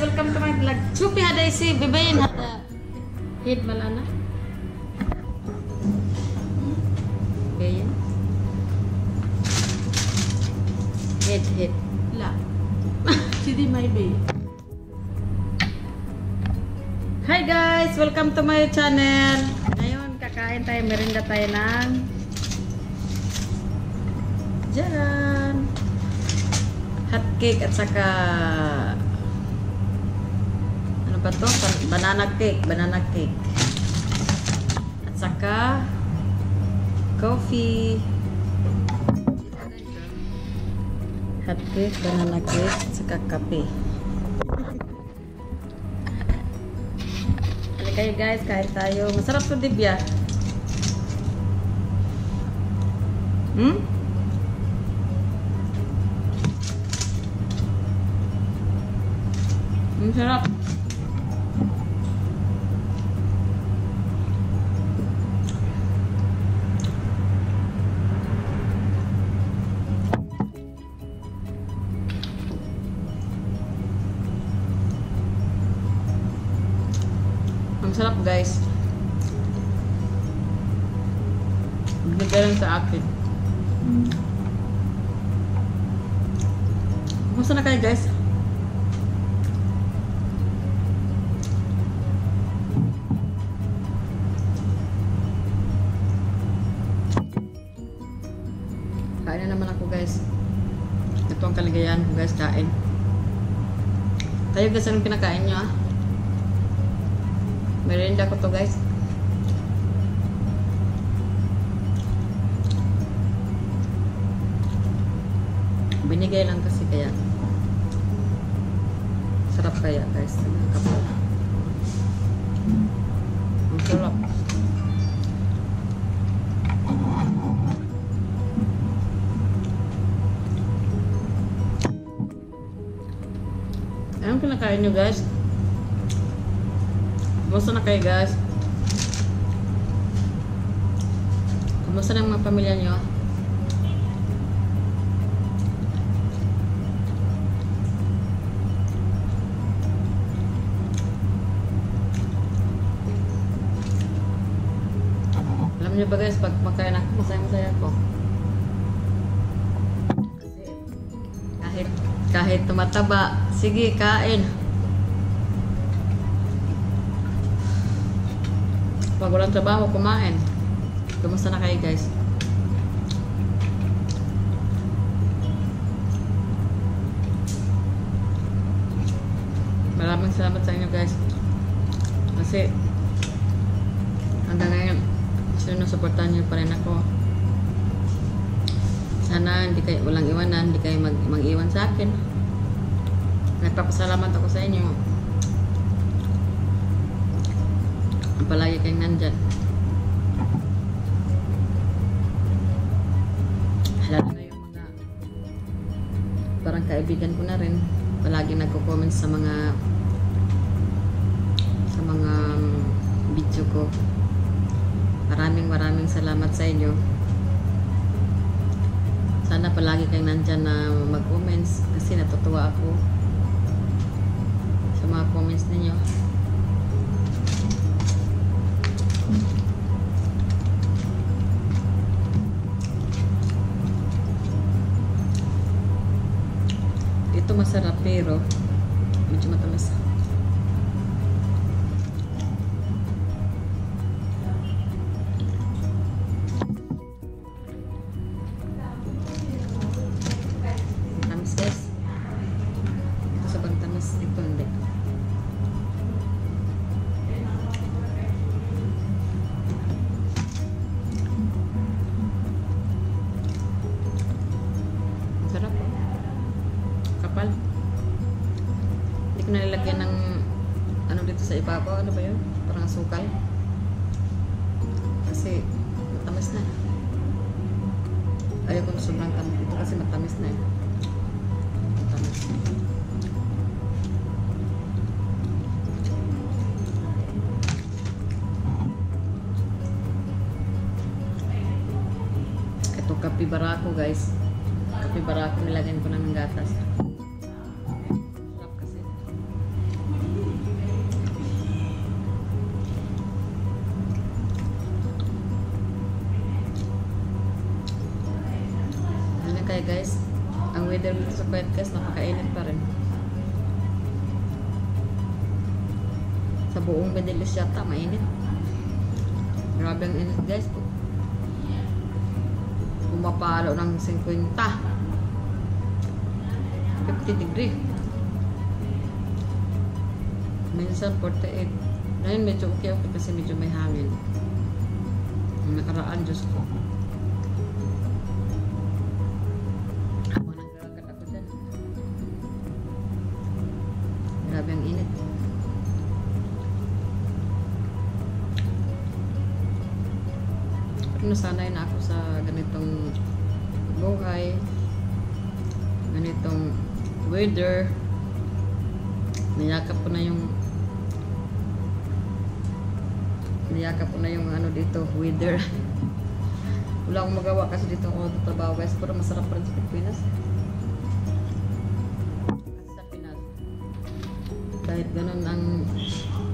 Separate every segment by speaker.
Speaker 1: welcome to my vlog. Chupi hada isi bibayin hada. Head malana. Bibayin. Head, head.
Speaker 2: La. Hindi may bay.
Speaker 1: Hi guys! Welcome to my channel! Ngayon, kakain tayo, merinda tayo ng Diyan! Hot cake at saka ano ba to? Ban- Banana cake, banana cake. At saka coffee. Hot cake, banana cake, at saka kape. Halika kayo guys, kain tayo. Masarap to dibya. Hmm? Ang. Ang sarap guys. Bigay lang sa akin. Kumusta na kayo guys? Kain na naman ako guys. Ito ang kaligayahan ko guys, kain. Tayo guys, anong pinakain nyo ah? Merienda ko to guys. Binigay lang kasi kaya. Sarap kaya guys. Kapal. Ang sarap. Anong kinakain nyo guys? Kumusta na kayo guys? Kumusta na mga pamilya nyo? Alam niyo ba guys, pag makain ako, masaya-masaya ako. Kahit, kahit tumataba, sige, kain. Pag walang trabaho, kumain. Kumusta na kayo guys? Maraming salamat sa inyo guys. Kasi hanggang ngayon, sinusuportahan niyo pa rin ako. Sana hindi kayo walang iwanan, hindi kayo mag, mag-iwan sa akin. Nagpapasalamat ako sa inyo. Palagi kayong nandyan. Lalo na yung mga parang kaibigan ko na rin. Palagi nagko-comment sa mga sa mga um, video ko. Maraming maraming salamat sa inyo. Sana palagi kayong nandyan na mag-comments kasi natutuwa ako sa mga comments ninyo. Ito masarap pero medyo matamis. Tamis guys. Ito sobrang tamis. Ito hindi. Ibabaw. Ano ba yun? Parang sukal. Kasi matamis na. Ayaw ko na sobrang tamis dito kasi matamis na eh. Matamis. Ito kapi barako guys. Kape barako nilagyan ko ng gatas. Guys? Ang weather dito sa guys, napakainit pa rin. Sa buong East yata, mainit. Grabe ang init guys. Pumapalo ng 50. 50 degree. Minsan 48. Ngayon medyo okay okay kasi medyo may hangin. Ang nakaraan, Diyos ko. Nasanay na ako sa ganitong buhay, ganitong weather. Niyakap ko na yung niyakap ko na yung ano dito, weather. Wala akong magawa kasi dito ako trabaho guys, pero masarap pa rin sa Pilipinas. Pinas, kahit ganun ang,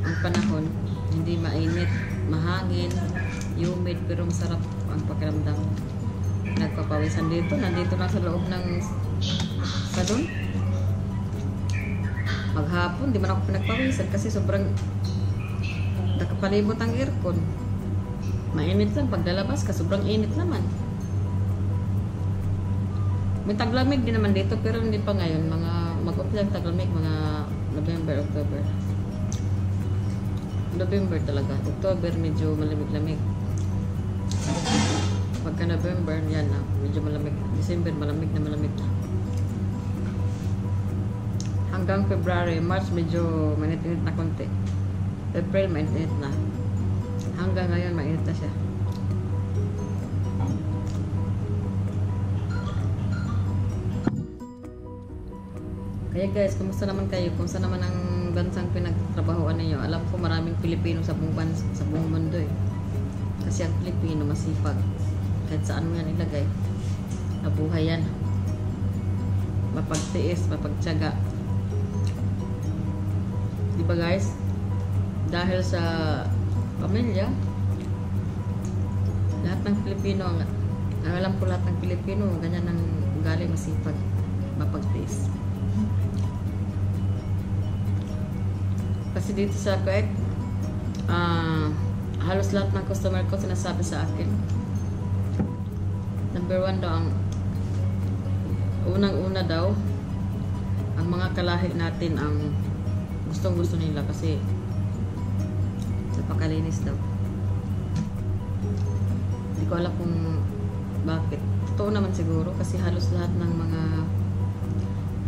Speaker 1: ang panahon, hindi mainit, mahangin, humid, pero masarap ang pakiramdam. Nagpapawisan dito, nandito lang sa loob ng salon. Maghapon, di man ako pinagpawisan kasi sobrang nakapalibot ang aircon. Mainit lang paglalabas ka, sobrang init naman. May taglamig din naman dito pero hindi pa ngayon. Mga mag-umpisa taglamig, mga November, October. November talaga. October medyo malamig-lamig. Pagka November, yan na. Medyo malamig. December, malamig na malamig na. Hanggang February, March, medyo mainit-init na konti. April, mainit na. Hanggang ngayon, mainit na siya. Kaya guys, kumusta naman kayo? Kumusta naman ang bansang pinagtrabahoan ninyo? Alam ko maraming Pilipino sa buong, bans sa buong mundo eh. Kasi ang Pilipino masipag. Kahit saan mo yan ilagay. Nabuhay yan. Mapagtiis, mapagtyaga. Di ba guys? Dahil sa pamilya, lahat ng Pilipino, alam ko lahat ng Pilipino, ganyan ang ugali masipag, mapagtiis. Kasi dito sa Kuwait, ah, halos lahat ng customer ko sinasabi sa akin, number one daw ang unang-una daw, ang mga kalahi natin ang gustong gusto nila kasi napakalinis daw. Hindi ko alam kung bakit. Totoo naman siguro kasi halos lahat ng mga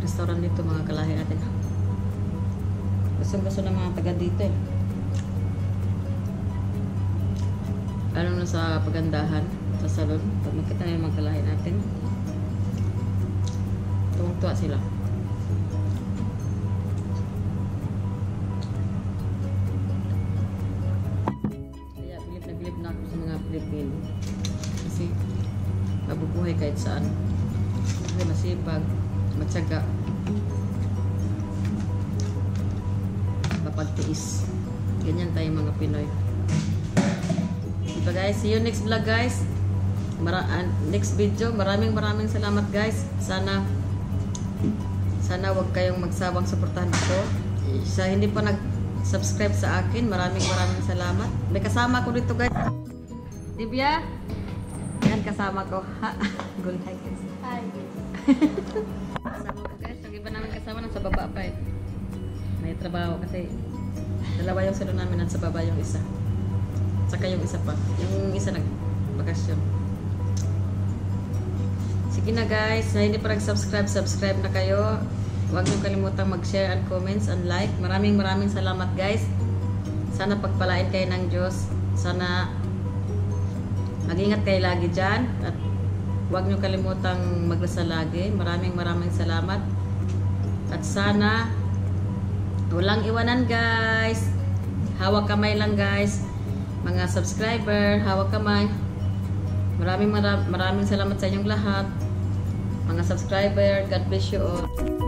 Speaker 1: restaurant dito, mga kalahi natin. Gusto gusto ng mga taga dito eh. Lalo na sa pagandahan, sa salon, pag makita na yung mga kalahi natin, tuwang-tuwa sila. Kaya bilib na bilib na ako sa mga Pilipino. Kasi mabubuhay kahit saan. Kasi masipag, matyaga, mapagtiis. Ganyan tayo mga Pinoy. Diba guys? See you next vlog guys. Mara ah, next video. Maraming maraming salamat guys. Sana sana wag kayong magsawang suportahan ako. Sa hindi pa nag-subscribe sa akin, maraming maraming salamat. May kasama ko dito guys. Divya? Yan kasama ko. Good hi guys.
Speaker 2: Hi.
Speaker 1: Kasama ko guys. Yung iba namin kasama nasa baba pa eh. May trabaho kasi dalawa yung salon namin nasa baba yung isa. Saka yung isa pa. Yung isa nag-bakasyon. Sige na guys, na hindi pa nag-subscribe, subscribe na kayo. Huwag niyo kalimutang mag-share and comments and like. Maraming maraming salamat guys. Sana pagpalain kayo ng Diyos. Sana mag-ingat kayo lagi dyan. At huwag niyo kalimutang magdasal lagi. Maraming maraming salamat. At sana walang iwanan guys. Hawak kamay lang guys. Mga subscriber, hawak kamay. Maraming, maraming salamat sa inyong lahat. Mga subscriber. God bless you all.